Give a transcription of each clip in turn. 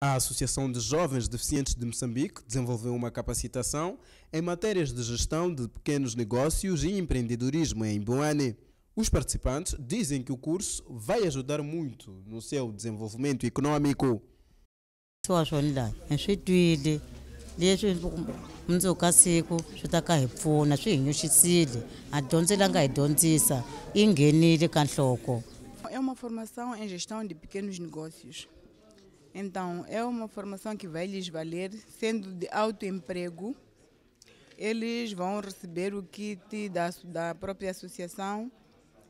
A Associação de Jovens Deficientes de Moçambique desenvolveu uma capacitação em matérias de gestão de pequenos negócios e empreendedorismo em Boane. Os participantes dizem que o curso vai ajudar muito no seu desenvolvimento econômico. leswi mundzuku ka siku swi ta ka hi pfuna swi hi nyuxisile a dyondzo leyi nga hi dyondzisa yi nghenile ka nhloko É uma formação em gestão de pequenos negócios. Então, é uma formação que vai lhes valer, sendo de autoemprego. Eles vão receber o kit da, da própria associação.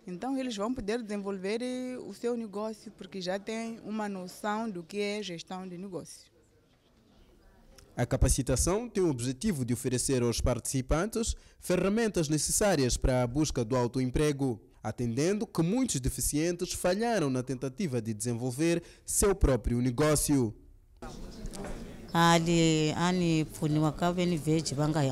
Então, eles vão poder desenvolver o seu negócio, porque já têm uma noção do que é gestão de negócio. A capacitação tem o objetivo de oferecer aos participantes ferramentas necessárias para a busca do autoemprego, atendendo que muitos deficientes falharam na tentativa de desenvolver seu próprio negócio. ali a ni pfuniwa ka veni vheji va nga hi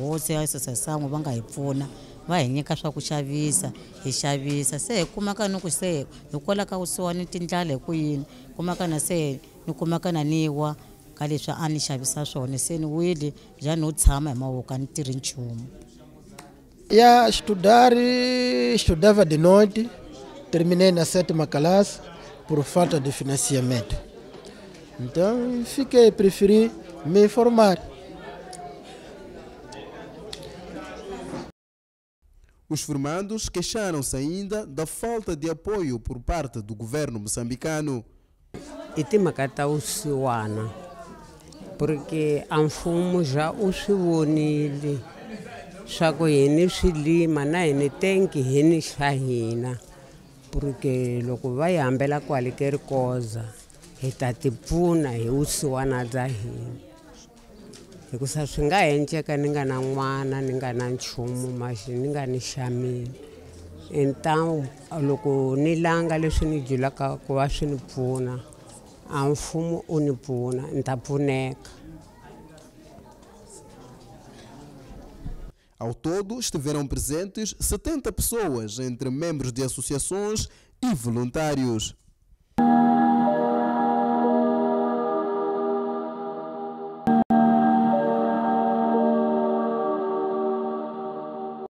hosi ya sasasan'we va nga hi pfuna va hi nyika swa ku xavisa hi xavisa se hi kumaka ni ku se hikwalaho ka kusuwani tindlala hi kumaka na se ni kumaka na ni wa ka leswi a ni xavisa swona se ni wile ja ni wo tshama hi mavoko a ni Ya estudar, estudava de noite, terminei na sétima classe por falta de financiamento. Então fiquei, preferi me informar. Os formandos queixaram-se ainda da falta de apoio por parte do governo moçambicano. i timhaka ta vusiwana porque a mfumo já u swi vonile swa ku hi ni swilima na hi ni tenki hi ni xa hina. Porque loko va hi hambela kwale ke rikoza hi ta tipfuna hi vusiwana bya hina. Hikusa swi nga henceka ni nga na n'wana ni nga na nchumu maxi ni nga ni xamile. Então loko ni langa leswi ni byelaka ku va swi ni pfuna a mfumo u ni pfuna ni ta pfuneka Ao todo, estiveram presentes 70 pessoas, entre membros de associações e voluntários.